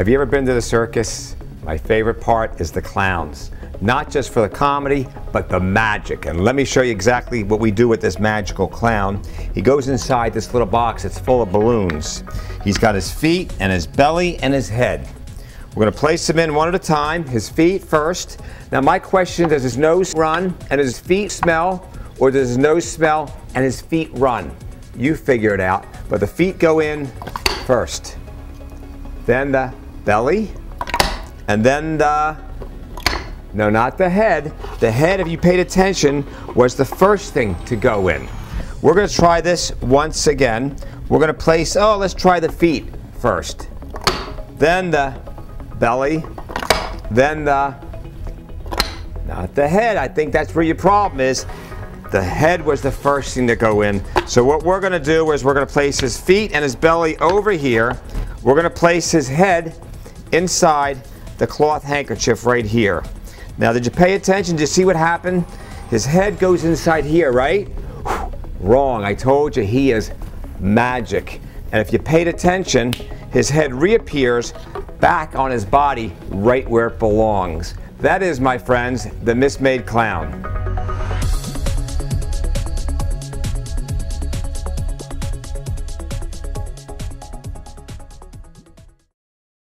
Have you ever been to the circus? My favorite part is the clowns. Not just for the comedy, but the magic. And let me show you exactly what we do with this magical clown. He goes inside this little box that's full of balloons. He's got his feet and his belly and his head. We're gonna place him in one at a time, his feet first. Now my question, is does his nose run and does his feet smell? Or does his nose smell and his feet run? You figure it out, but the feet go in first. Then the belly, and then the, no, not the head. The head, if you paid attention, was the first thing to go in. We're gonna try this once again. We're gonna place, oh, let's try the feet first. Then the belly, then the, not the head. I think that's where your problem is. The head was the first thing to go in. So what we're gonna do is we're gonna place his feet and his belly over here. We're gonna place his head inside the cloth handkerchief right here. Now did you pay attention? Did you see what happened? His head goes inside here, right? Wrong, I told you he is magic. And if you paid attention, his head reappears back on his body right where it belongs. That is, my friends, the mismade clown.